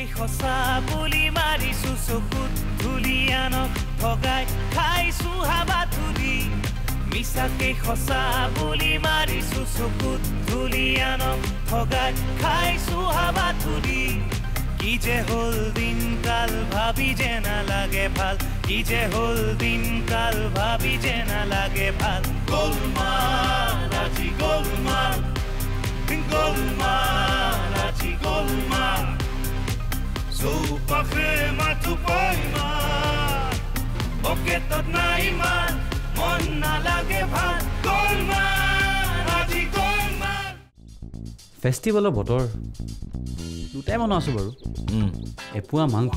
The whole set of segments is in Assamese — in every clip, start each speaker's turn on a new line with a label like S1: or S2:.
S1: মিছাকেই সঁচা বুলি মাৰিছো চকুত ধূলি আনক ভগাই খাইছো হাবা ধূলি। মিছাকেই সঁচা বুলি মাৰিছো চকুত ধূলি আনক ভগাই খাইছো হাবা ধূলি। কি যে হ'ল দিনকাল ভাবি যে নালাগে ভালো। কি যে হ'ল দিনকাল ভাবি যে নালাগে ভালো। গোলমাল আজি গোলমাল। গোলমাল আজি গোলমাল। নাই মন নালাগে ভাল আজি
S2: ফেষ্টিভেলৰ বতৰ দুটাই মানুহ আছোঁ বাৰু। এপোৱা মাংস।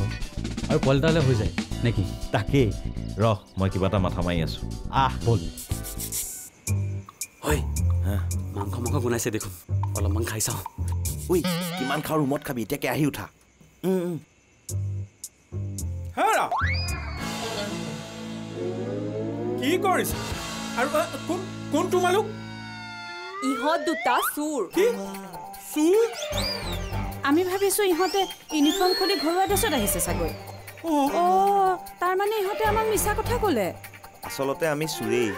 S2: আৰু পোৱালিটালে হৈ যায়। নেকি
S3: তাকেই ৰহ মই কিবা এটা মাথা মাৰি আছোঁ।
S2: আহ বল। হয় মাংস মাংস বনাইছে দেখোন। অলপমান খাই চাওঁ।
S3: ঐ কিমান খাওঁ ৰুমত খাবি? এতিয়াকে আহি উঠা।
S4: হেৰা কি কৰিছে? আৰু কোন কোন তোমালোক
S5: ইহঁত দুটা চোৰ।
S4: কি? চুৰ?
S5: আমি ভাবিছো ইহঁতে ইউনিফৰ্ম খুলি ঘৰুৱা ড্ৰেছত আহিছে চাগৈ। অ' তাৰমানে ইহঁতে আমাক মিছা কথা ক'লে।
S3: আচলতে আমি চুৰেই।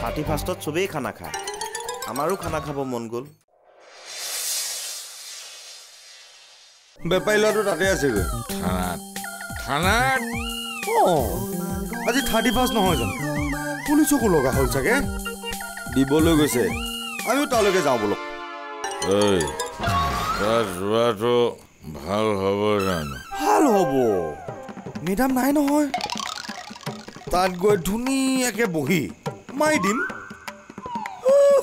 S3: থাৰ্টি ফাৰ্ষ্টত চবেই খানা খায়। আমাৰো খানা খাব মন গ'ল।
S6: বেপাৰী ল'ৰাটো তাতে আছেগৈ।
S7: থানাত। থানাত?
S6: অঁ আজি থাৰ্টি ফাৰ্ষ্ট নহয় জানো? পুলিচকো লগা হ'ল চাগে? দিবলৈ গৈছে। আমিও তালৈকে যাওঁ বোলক।
S7: ঐ তাত যোৱাটো ভাল হ'ব জানো?
S6: ভাল হ'ব। মেডাম নাই নহয়। তাত গৈ ধুনীয়াকৈ বহি মাৰি দিম।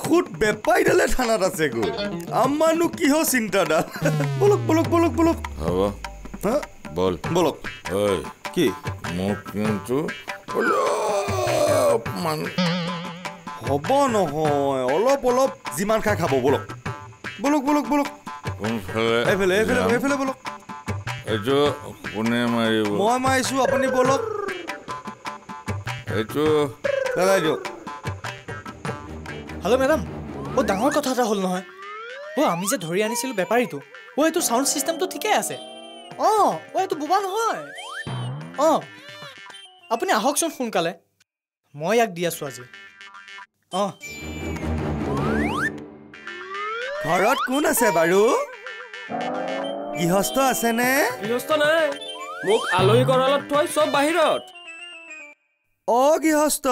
S6: খুদ বেপাৰীডালে থানাত আছেগৈ আমাৰনো কিহৰ চিন্তাডাল? বলক বলক বলক বলক।
S7: হ'ব।
S6: হা?
S7: বল।
S6: বলক।
S7: ঐ।
S6: কি?
S7: মোক কিন্তু অলপমান
S6: হ'ব নহয় অলপ অলপ যিমান খাই খাব বলক। বলক বলক বলক।
S7: কোনফালে
S6: এইফালে এইফালে? এইফালে বলক।
S7: এইটো কোনে মাৰিব?
S6: মই মাৰিছোঁ আপুনি বলক।
S7: এইটো
S6: পেলাই দিয়ক।
S4: হেল্ল' মেডাম অ' ডাঙৰ কথা এটা হ'ল নহয়। অ' আমি যে ধৰি আনিছিলোঁ বেপাৰীটো অ' এইটো চাউণ্ড ছিষ্টেমটো ঠিকেই আছে। অঁ অ' এইটো বোবা নহয়। অঁ আপুনি আহকচোন সোনকালে। মই ইয়াক দি আছোঁ আজি। অঁ।
S6: ঘৰত কোন আছে বাৰু? গৃহস্থ আছেনে?
S8: গৃহস্থ নাই। মোক আলহী গঁৰালত থৈ চব বাহিৰত।
S6: অ গৃহস্থ।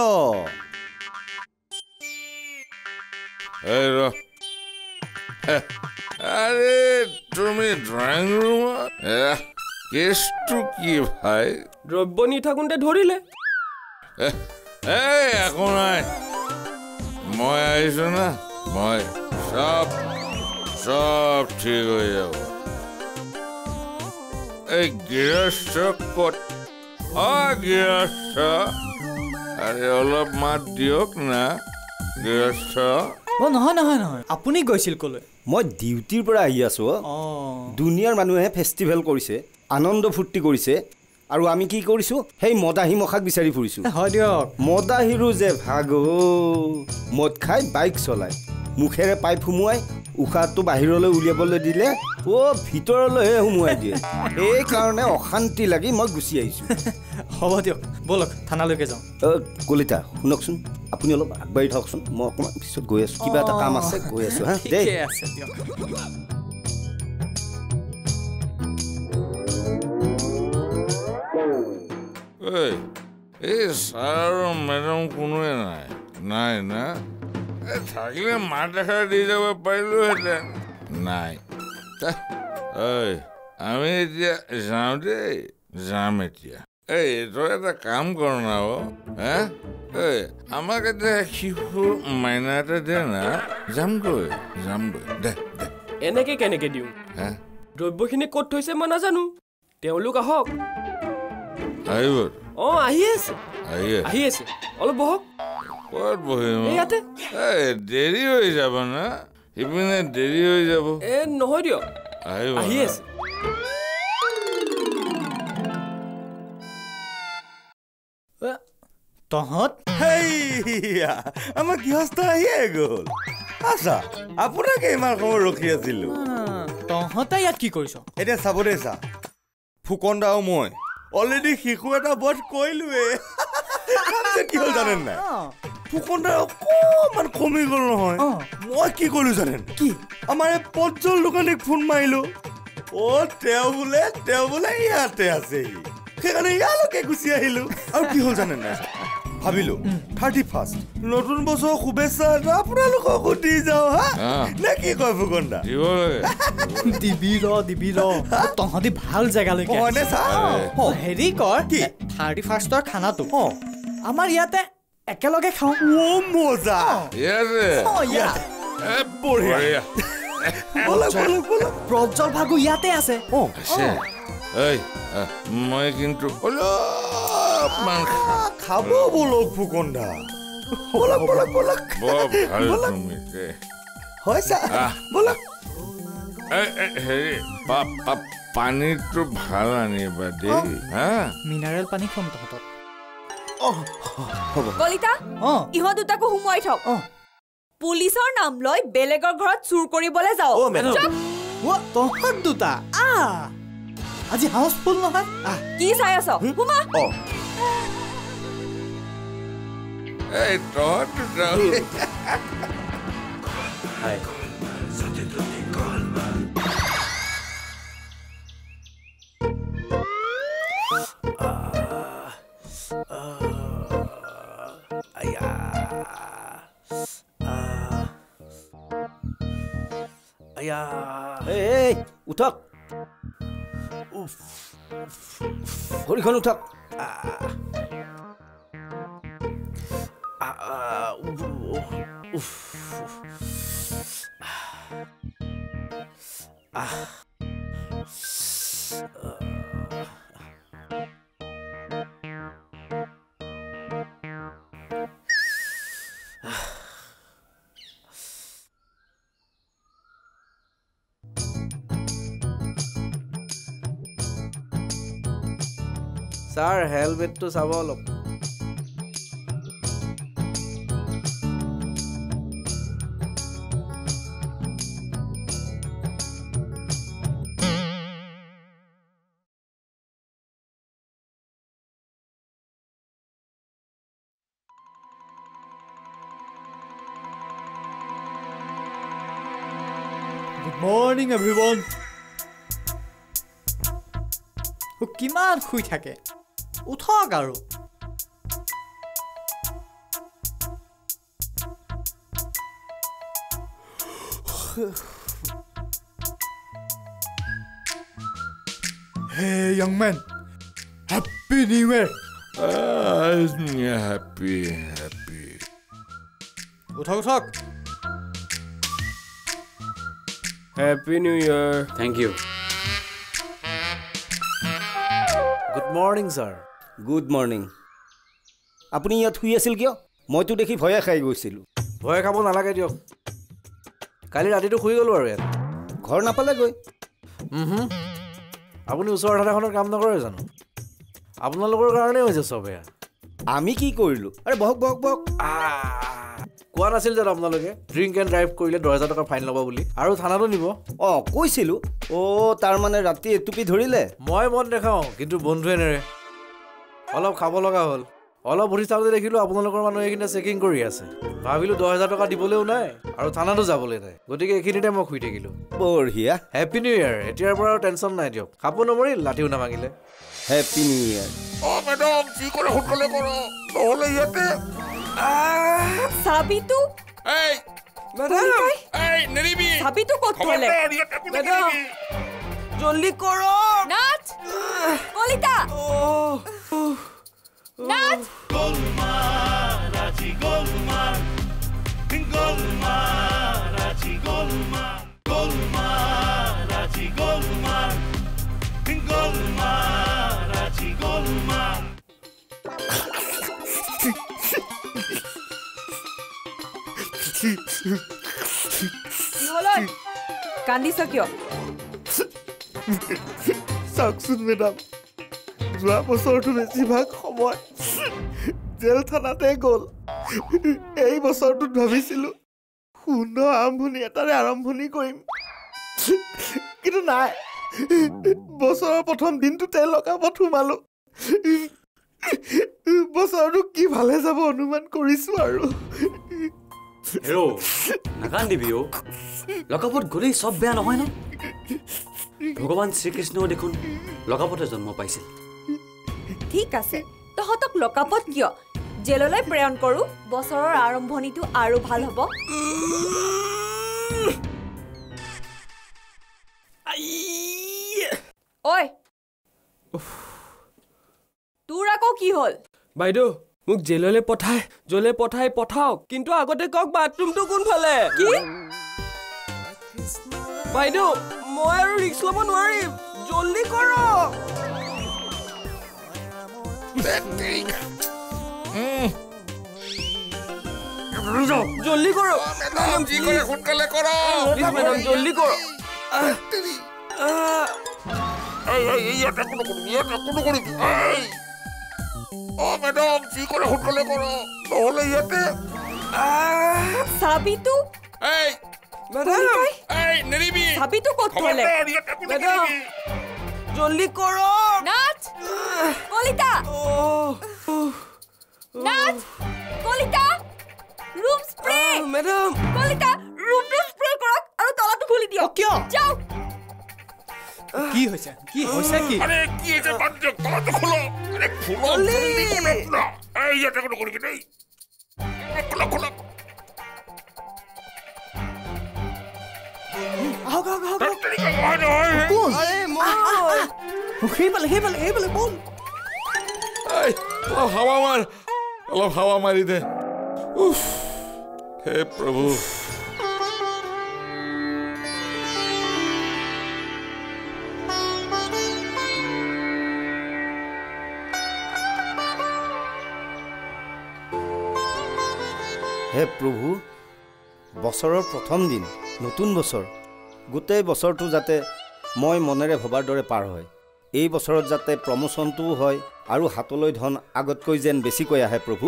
S7: এই ৰ হে, আৰে তুমি ড্ৰয়িং ৰুমত এহ, কেছটো কি ভাই?
S8: দ্ৰব্য নি থাকোঁতে ধৰিলে
S7: এহ, এই একো নাই মই আহিছো না? মই চব চব ঠিক হৈ যাব। এই গৃহস্থ ক'ত? অ গৃহস্থ। আৰে অলপ মাত দিয়ক না গৃহস্থ।
S4: অ' নহয় নহয় নহয়। আপুনি গৈছিল ক'লৈ?
S9: মই ডিউটিৰ পৰা আহি আছোঁ দুনিয়াৰ মানুহে ফেষ্টিভেল কৰিছে আনন্দ ফূৰ্তি কৰিছে আৰু আমি কি কৰিছোঁ সেই মদাহী মখাক বিচাৰি ফুৰিছোঁ।
S4: হয় দিয়ক।
S9: মদাহীৰো যে ভাগ। মদ খাই বাইক চলায় মুখেৰে পাইপ সোমোৱাই উশাহটো বাহিৰলৈ উলিয়াবলৈ দিলে অ' ভিতৰলৈহে সোমোৱাই দিয়ে। সেইকাৰণে অশান্তি লাগি মই গুচি আহিছোঁ।
S4: হ'ব দিয়ক ব'লক থানালৈকে যাওঁ।
S9: কলিতা শুনকচোন। আপুনি অলপ আগবাঢ়ি থাকচোন মই অকণমান পিছত গৈ আছোঁ। কিবা এটা কাম আছে গৈ আছোঁ হা? দেই।
S7: এই ছাৰ মেডাম কোনোৱে নাই? নাই না? থাকিলে মাত এষাৰ দি যাব পাৰিলোহেঁতেন। নাই। আমি এতিয়া যাওঁ দেই। যাম এতিয়া। এই তই এটা কাম কৰ না অ' হে? ঐ আমাক এতিয়া শিশুৰ মাইনা এটা দে না যামগৈ যামগৈ দে দে।
S8: এনেকে কেনেকে দিওঁ?
S7: হে?
S8: দ্ৰব্যখিনি ক'ত থৈছে মই নাজানো। তেওঁলোক আহক।
S7: আহিব
S8: অঁ আহি আছে।
S7: আহি আছে।
S8: অলপ বহক।
S7: ক'ত বহিম
S8: এই ইয়াতে।
S7: এই দেৰি হৈ যাব না ইপিনে দেৰি হৈ যাব।
S8: এ নহয় দিয়ক।
S7: আহিব
S8: আহি? আছে।
S4: তহঁত
S6: আমাৰ গৃহস্থ আহিয়ে গ'ল। আচ্ছা আপোনাকে ইমান সময় ৰখি আছিলো।
S4: তহঁতে ইয়াত কি কৰিছ?
S6: এতিয়া চাব দেই চা। ফুকন দা আৰু মই অলৰেডি শিশু এটা বধ কৰিলোৱে। কি হ'ল জানেন নাই? ফুকন দা অকণমান কমি গ'ল নহয়। মই কি কৰিলো জানেন?
S4: কি?
S6: আমাৰ এই পজ্জল দোকানীক ফোন মাৰিলো। অ তেওঁ বোলে তেওঁ বোলে ইয়াতে আছেহি। সেইকাৰণে ইয়ালৈকে গুচি আহিলো। আৰু কি হ'ল জানে নাই? ভাবিলো থাৰ্টি ফাৰ্ষ্ট নতুন বছৰৰ শুভেচ্ছা এটা আপোনালোককো দি যাওঁ হা। নে কি কয় ফুকন দা
S7: দিব
S4: ৰ দিবি ৰ। তহঁতি ভাল জেগালৈকে হেৰি কৰ
S6: কি?
S4: থাৰ্টি ফাৰ্ষ্টৰ খানাটো।
S6: অ।
S4: আমাৰ ইয়াতে একেলগে খাওঁ।
S6: অ। মজা
S7: বঢ়িয়া।
S4: প্ৰজ্বল ভাগো ইয়াতে আছে।
S7: মই কিন্তু অলপমান
S6: খাব বলক ফুকন দা বলক বলক বলক হয়। বলক
S7: হেৰি পানীটো ভাল আনিবা দেই হা?
S4: মিনাৰেল পানী খুৱাম তহঁতক।
S10: কলিতা ইহঁত দুটাকো সুমুৱাই থওক।
S4: অ।
S10: পুলিচৰ নাম লৈ বেলেগৰ ঘৰত চুৰ কৰিবলৈ যাওঁ।
S4: তহঁত দুটা। আজি হাউচফুল নহয়। আহ।
S10: কি চাই আছ? Soma.
S3: É
S7: torto, não. Ai.
S3: 야.
S9: 에이, 우탁. 우탁. 우리 건 우탁. 아. এই উঠক ভৰিখন উঠক
S11: ছাৰ হেলমেটটো চাব অলপ
S4: Morning everyone কিমান শুই থাকে উঠক আৰু hey young men happy new year
S7: happy happy
S4: উঠক উঠক
S8: happy new year
S2: thank you
S11: good morning sir
S9: good morning আপুনি ইয়াত শুই আছিল কিয়? মইতো দেখি ভয়ে খাই গৈছিলোঁ।
S11: ভয় খাব নালাগে দিয়ক। কালি ৰাতিটো শুই গ'লোঁ আৰু ইয়াত।
S9: ঘৰ নাপালেগৈ।
S11: আপুনি ওচৰৰ থানাখনত কাম নকৰে জানো? আপোনালোকৰ কাৰণেই হৈছে চব এয়া।
S9: আমি কি কৰিলোঁ? আৰে বহক বহক বহক।
S11: কোৱা নাছিল জানো আপোনালোকে? ড্ৰিংক এণ্ড ড্ৰাইভ কৰিলে দহ হাজাৰ টকা ফাইন ল'ব বুলি। আৰু থানাতো নিব।
S9: অঁ কৈছিলোঁ। অ' তাৰমানে ৰাতি এটুপি ধৰিলে।
S11: মই মদ নেখাওঁ কিন্তু বন্ধুৱে নেৰে। অলপ খাব লগা হ'ল। অলপ উঠি চাওঁতে দেখিলোঁ আপোনালোকৰ মানুহে এইখিনিতে চেকিং কৰি আছে। ভাবিলোঁ দহ হাজাৰ টকা দিবলৈও নাই আৰু থানাতো যাবলৈ নাই। গতিকে এইখিনিতে মই শুই থাকিলোঁ।
S9: বঢ়িয়া।
S11: হেপী নিউ ইয়েৰ এতিয়াৰ পৰা আৰু টেনশ্যন নাই দিয়ক। কাপোৰ নমৰিল লাঠিও নাভাঙিলে
S9: হেপী নিউ ইয়েৰ
S7: অ মেডাম যি কৰে সোনকালে কৰ নহ'লে ইয়াতে
S10: চাবিটো
S7: এই
S10: কলিতাই
S7: এই নেৰিবি
S10: চাবিটো ক'ত থলে
S7: খবৰদাৰ, ইয়াতে কোনো নেৰিবি।
S11: জল্দি কৰক
S10: নাথ কলিতা। নাথ
S1: গোলমাল আজি গোলমাল গোলমাল আজি গোলমাল গোলমাল আজি গোলমাল গোলমাল আজি গোলমাল
S10: কি? কান্দিছ কিয়
S6: চাওকচোন মেডাম যোৱা বছৰটো বেছিভাগ সময় জেল থানাতে গ'ল এই বছৰটোত ভাবিছিলোঁ সুন্দৰ আৰম্ভণি এটাৰে আৰম্ভণি কৰিম কিন্তু নাই বছৰৰ প্ৰথম দিনটোতে লকাপত সোমালো বছৰটো কি ভালে যাব অনুমান কৰিছো আৰু
S2: হেৰ' নাকান্দিবি অ' লকাপত গ'লেই চব বেয়া নহয় ন? ভগৱান শ্ৰীকৃষ্ণও দেখোন লকাপতে জন্ম পাইছিল।
S10: ঠিক আছে তহঁতক লকাপত কিয়? জেললৈ প্ৰেৰণ কৰোঁ বছৰৰ আৰম্ভণিটো আৰু ভাল হ'ব। ঐ তোৰ আকৌ কি হ'ল?
S8: বাইদেউ মোক জেললৈ পঠাই জলে পঠাই পঠাওক। কিন্তু আগতে কওক বাথৰুমটো কোনফালে?
S10: কি?
S8: বাইদেউ মই আৰু ৰিক্স ল'ব নোৱাৰিম। জল্দি কৰক! জল্দি কৰক!
S7: সোনকালে
S8: জল্দি কৰক!
S7: অ মেডাম যি কৰে সোনকালে কৰক নহ'লে ইয়াতে
S10: চাবিটো?
S7: এই
S8: মেডাম
S7: এই নেৰিবি।
S10: চাবিটো ক'ত থলে
S7: খবৰদাৰ, ইয়াত একো
S8: মেডাম
S7: নকৰিবি।
S8: জল্দি কৰক।
S10: Nath Kalita. Nath Kalita room spray
S8: madam
S10: Kalita ৰুমটো স্প্ৰে কৰক আৰু তলাটো খুলি দিয়ক।
S4: কিয়?
S10: যাওক।
S4: কি হৈছে কি হৈছে কি?
S7: আরে কি এটা বাদ দিয়ক তলাটো খোলো। আরে খোলো জলদি করে খোলো এই ইয়াত একো নকৰিবি দেই খোলো খোলো।
S4: আহক আহক আহক আহক।
S7: তেৰিকা নহয় নহয়
S4: কোন
S8: আৰে মই
S4: সেইফালে সেইফালে সেইফালে বল
S7: এই অলপ হাৱা মাৰ অলপ হাৱা মাৰি দে। উফ হে প্ৰভু
S9: হে প্ৰভু বছৰৰ প্ৰথম দিন নতুন বছৰ। গোটেই বছৰটো যাতে মই মনেৰে ভবাৰ দৰে পাৰ হয়। এই বছৰত যাতে প্ৰমোচনটোও হয় আৰু হাতলৈ ধন আগতকৈ যেন বেছিকৈ আহে প্ৰভু।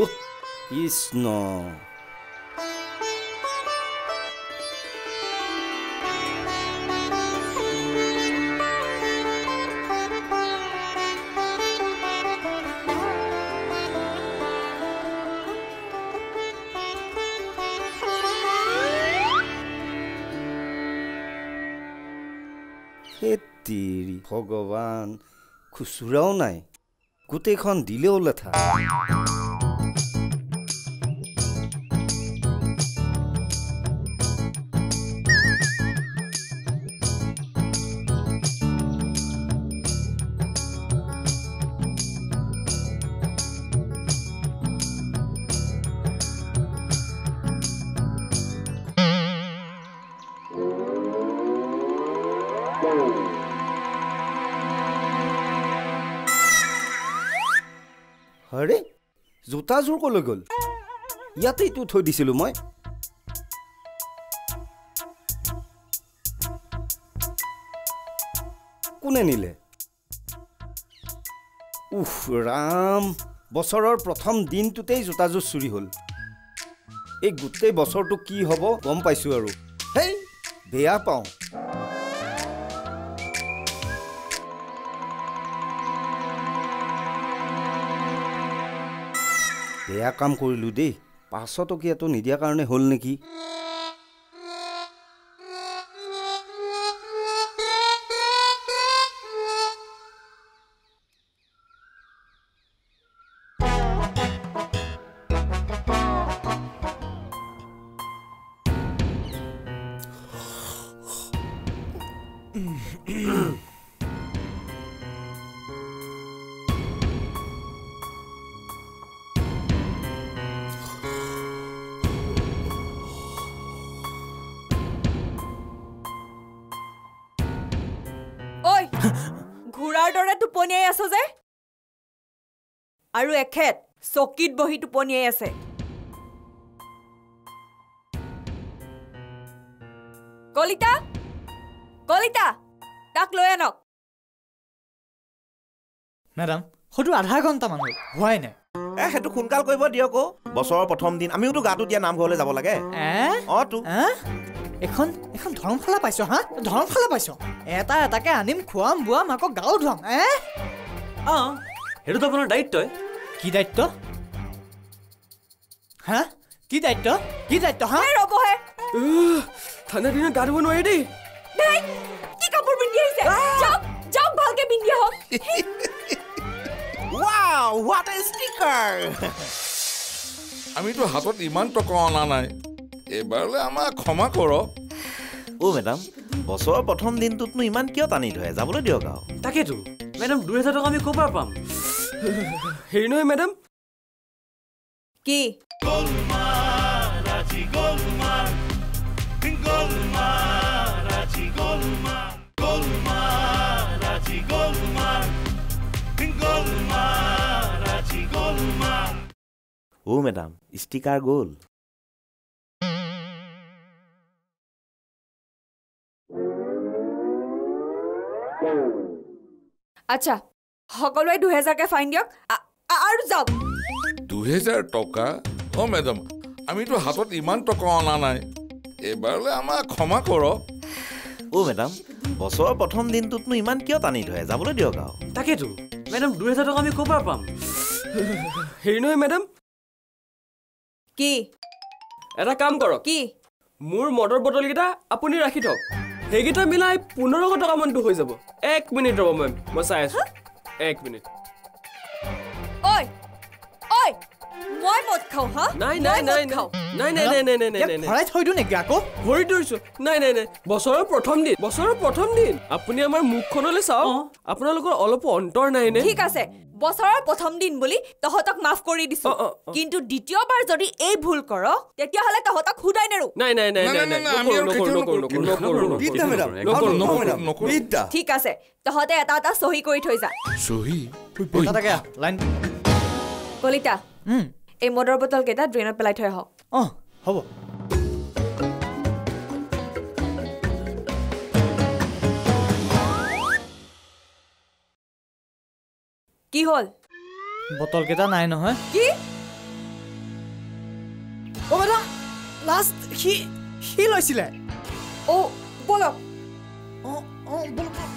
S9: কৃষ্ণ। ভগৱান খুচুৰাও নাই। গোটেইখন দিলেও লেঠা। জোতাযোৰ ক'লৈ গ'ল? ইয়াতেইতো থৈ দিছিলোঁ মই। কোনে নিলে? উফ ৰাম! বছৰৰ প্ৰথম দিনটোতেই জোতাযোৰ চুৰি হ'ল। এই গোটেই বছৰটো কি হ'ব গম পাইছোঁ আৰু। হেই বেয়া পাওঁ। বেয়া কাম কৰিলোঁ দেই। পাঁচটকীয়াটো নিদিয়াৰ কাৰণে হ'ল নেকি?
S10: টোপনিয়াই আছ যে? আৰু এখেত চকীত বহি টোপনিয়াই আছে। কলিতা? কলিতা তাক লৈ আনক।
S4: মেডাম হয়তো আধা ঘণ্টামান হ'ল হোৱাই নাই।
S3: এ সেইটো সোনকাল কৰিব দিয়ক অ' বছৰৰ প্ৰথম দিন আমিওতো গাটো দিয়া নামঘৰলৈ যাব লাগে। অঁ তো
S4: এ? এখন এখন ধৰ্মশালা পাইছ হা? ধৰ্মশালা পাইছ? এটা এটাকে আনিম খুৱাম বোৱাম আকৌ গাও ধুৱাম এ
S2: অঁ সেইটোতো আপোনাৰ দায়িত্বই।
S4: কি দায়িত্ব? হা? কি দায়িত্ব? কি দায়িত্ব হা?
S10: ৰ'বহে
S8: ঠাণ্ডা দিনত গা ধুব নোৱাৰি দেই।
S10: কি কাপোৰ পিন্ধি আহিছে? যাওক যাওক ভালকে পিন্ধি আহক।
S3: ৱাও হোৱাট এ ষ্টিকাৰ
S7: আমিতো হাতত ইমান টকা অনা নাই। এইবাৰলৈ আমাক ক্ষমা কৰক।
S3: অ' মেডাম বছৰৰ প্ৰথম দিনটোতনো ইমান কিয় টানি ধৰে? যাবলৈ দিয়ক আৰু।
S2: তাকেতো মেডাম দুই হাজাৰ টকা আমি ক'ৰ পৰা পাম?
S8: হেৰি নহয় মেডাম।
S10: কি?
S3: অ' মেডাম ষ্টিকাৰ গ'ল।
S10: আচ্ছা সকলোৱে দুহেজাৰকে ফাইন দিয়ক। আৰু যাওক।
S7: দুহেজাৰ টকা? অঁ মেডাম আমিতো হাতত ইমান টকা অনা নাই। এইবাৰলৈ আমাক ক্ষমা কৰক।
S3: অ' মেডাম বছৰৰ প্ৰথম দিনটোতনো ইমান কিয় টানি ধৰে? যাবলৈ দিয়ক আৰু।
S2: তাকেতো মেডাম দুই হাজাৰ টকা আমি ক'ৰ পৰা পাম?
S8: হেৰি নহয় মেডাম
S10: কি?
S8: এটা কাম কৰক।
S10: কি?
S8: মোৰ মদৰ বটলকেইটা আপুনি ৰাখি থওক। সেইকেইটা মিলাই পোন্ধৰশ টকা মানটো হৈ যাব। এক মিনিট ৰ'ব মেম মই চাই আছো। এক মিনিট।
S10: ঐ ঐ মই মদ খাওঁ হা?
S8: নাই নাই
S10: মই
S8: নাই
S10: মদ খাওঁ।
S8: নাই নাই নাই নাই নাই নাই
S4: ইয়াক
S8: নাই নাই।
S4: ভৰাই থৈ দিওঁ নেকি আকৌ?
S8: ভৰি ধৰিছো। নাই নাই নাই বছৰৰ প্ৰথম দিন বছৰৰ প্ৰথম দিন। আপুনি আমাৰ মুখখনলৈ চাওক। আপোনালোকৰ অলপো অন্তৰ নাই নে?
S10: ঠিক আছে বছৰৰ প্ৰথম দিন বুলি তহঁতক মাফ কৰি দিছো। কিন্তু দ্বিতীয়বাৰ যদি এই ভুল কৰ তেতিয়াহ'লে তহঁতক সুদাই নেৰো। ঠিক আছে তহঁতে এটা এটা চহী কৰি থৈ যা। কলিতা এই মদৰ বটল কেইটা ড্ৰেইনত পেলাই থৈ আহক।
S4: অঁ হ'ব।
S10: কি হ'ল?
S4: বটলকেইটা নাই নহয়।
S10: কি?
S4: অ' মেডাম লাষ্ট সি সি লৈছিলে।
S10: অ' বলক।
S4: অঁ অঁ ব'লক। ব'লক।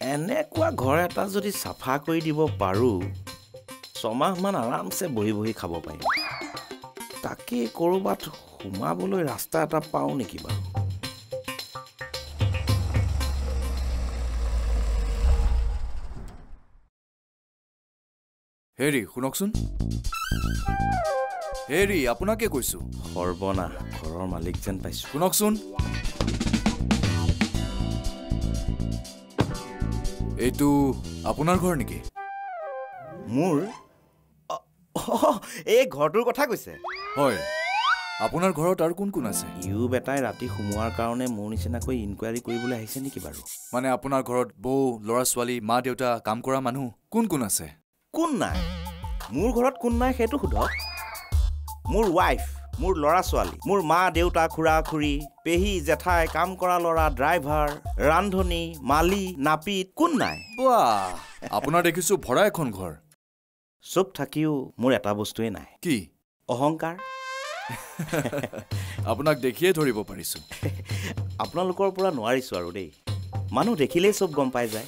S3: এনেকুৱা ঘৰ এটা যদি চাফা কৰি দিব পাৰোঁ ছমাহমান আৰামছে বহি বহি খাব পাৰিম। তাকে ক'ৰবাত সোমাবলৈ ৰাস্তা এটা পাওঁ নেকি বাৰু?
S12: হেৰি শুনকচোন। হেৰি আপোনাকে কৈছো।
S3: সৰ্বনাশ ঘৰৰ মালিক যেন পাইছোঁ।
S12: শুনকচোন। এইটো আপোনাৰ ঘৰ নেকি?
S3: মোৰ? এই ঘৰটোৰ কথা কৈছে।
S12: হয়। আপোনাৰ ঘৰত আৰু কোন কোন আছে?
S3: ইউ বেটাই ৰাতি সোমোৱাৰ কাৰণে মোৰ নিচিনাকৈ ইনকুৱাৰী কৰিবলৈ আহিছে নেকি বাৰু?
S12: মানে আপোনাৰ ঘৰত বৌ ল'ৰা ছোৱালী মা দেউতা কাম কৰা মানুহ কোন কোন আছে?
S3: কোন নাই? মোৰ ঘৰত কোন নাই সেইটো সোধক। মোৰ ৱাইফ মোৰ ল'ৰা ছোৱালী মোৰ মা দেউতা খুৰা খুৰী পেহী জেঠাই কাম কৰা ল'ৰা ড্ৰাইভাৰ ৰান্ধনী মালি নাপিত কোন নাই?
S12: আপোনাৰ দেখিছো ভৰা এখন ঘৰ।
S3: চব থাকিও মোৰ এটা বস্তুৱেই নাই।
S12: কি?
S3: অহংকাৰ।
S12: আপোনাক দেখিয়ে ধৰিব পাৰিছো।
S3: আপোনালোকৰ পৰা নোৱাৰিছোঁ আৰু দেই। মানুহ দেখিলেই চব গম পাই যায়।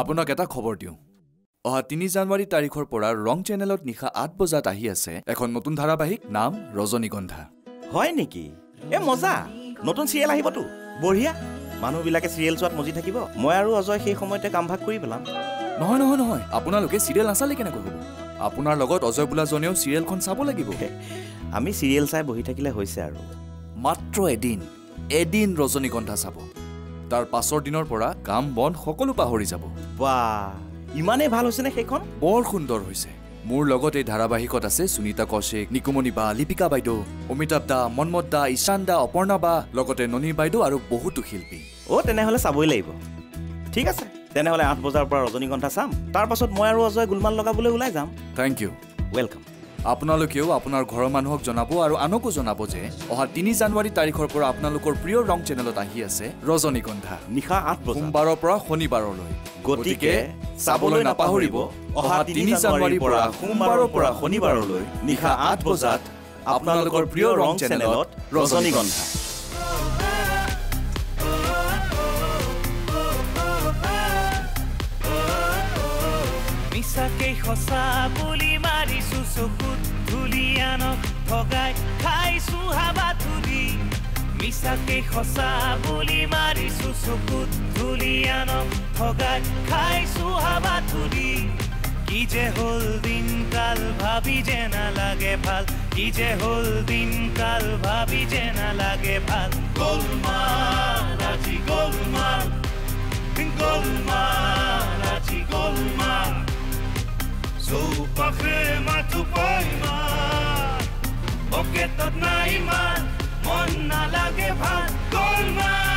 S12: আপোনাক এটা খবৰ দিওঁ। অহা তিনি জানুৱাৰী তাৰিখৰ পৰা ৰং চেনেলত নিশা আঠ বজাত আহি আছে এখন নতুন ধাৰাবাহিক নাম ৰজনীগন্ধা।
S3: হয় নেকি? এ মজা! নতুন চিৰিয়েল আহিবতো। বঢ়িয়া! মানুহবিলাকে চিৰিয়েল চোৱাত মজি থাকিব। মই আৰু অজয় সেই সময়তে কামভাগ কৰি পেলাম।
S12: নহয় নহয় নহয়। আপোনালোকে চিৰিয়েল নাচালে কেনেকৈ হ'ব? আপোনাৰ লগত অজয় বোলাজনেও চিৰিয়েলখন চাব লাগিব।
S3: আমি চিৰিয়েল চাই বহি থাকিলে হৈছে আৰু।
S12: মাত্ৰ এদিন এদিন ৰজনীগন্ধা চাব। তাৰ পাছৰ দিনৰ পৰা কাম বন সকলো পাহৰি যাব।
S3: বা ইমানেই ভাল হৈছেনে সেইখন?
S12: বৰ সুন্দৰ হৈছে। মোৰ লগত এই ধাৰাবাহিকত আছে সুনীতা কৌশিক নিকুমণি বা লিপিকা বাইদেউ অমিতাভ দা মন্মথ দা ঈশান দা অপৰ্ণা বা লগতে ননী বাইদেউ আৰু বহুতো শিল্পী।
S3: অ' তেনেহ'লে চাবই লাগিব। ঠিক আছে তেনেহ'লে আঠ বজাৰ পৰা ৰজনীগন্ধা চাম। তাৰ পাছত মই আৰু অজয় গোলমাল লগাবলৈ ওলাই যাম।
S12: থেংক ইউ
S3: ৱেলকাম
S12: আপোনালোকেও আপোনাৰ ঘৰৰ মানুহক জনাব আৰু আনকো জনাব যে অহা তিনি জানুৱাৰী তাৰিখৰ পৰা আপোনালোকৰ প্ৰিয় ৰং চেনেলত আহি আছে ৰজনীগন্ধা।
S13: নিশা আঠ বজাত।
S12: সোমবাৰৰ পৰা শনিবাৰলৈ।
S13: গতিকে চাবলৈ নাপাহৰিব। অহা তিনি জানুৱাৰীৰ পৰা সোমবাৰৰ পৰা শনিবাৰলৈ নিশা আঠ বজাত আপোনালোকৰ প্ৰিয় ৰং চেনেলত ৰজনীগন্ধা।
S3: মিছাকে সঁচা বুলি মাৰিছো ভগাই খাইছো হাবা ধূলি মিছাকে সঁচা বুলি মাৰিছো চকুত ধূলি আনক। ভগাই খাইছো হাবা ধূলি কি যে হ'ল দিন কাল ভাবি যে নালাগে ভালো। কি যে হ'ল দিন কাল ভাবি যে নালাগে ভালো। গোলমাল, আজি গোলমাল। গোলমাল, আজি গোলমাল। চৌপাশে মাথো পাই মাত ওকে নাই মান মন নালাগে ভাত কলমা